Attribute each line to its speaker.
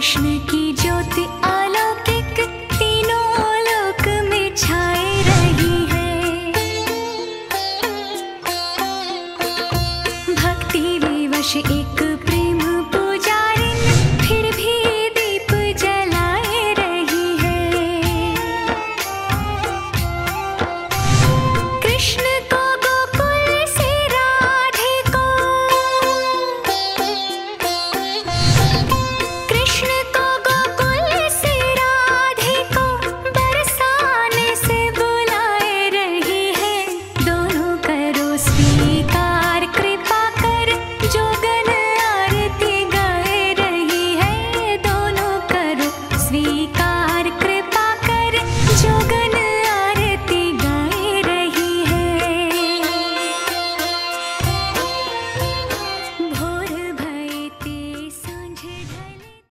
Speaker 1: कृष्ण की ज्योति अलौकिक तीनों लोक में छाए रही है। भक्ति विवश